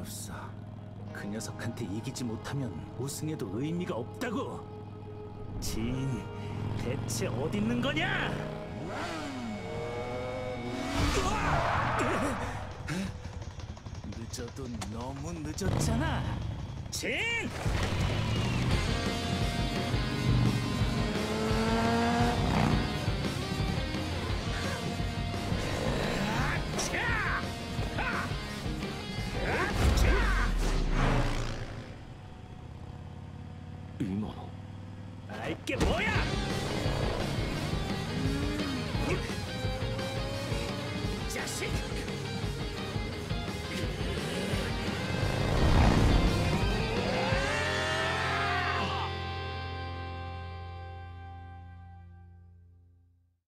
없어. 그 녀석한테 이기지 못하면 우승에도 의미가 없다고. 진 대체 어디 있는 거냐? 늦어도 너무 늦었잖아. 진! 今のあいけ坊や！じゃあシッ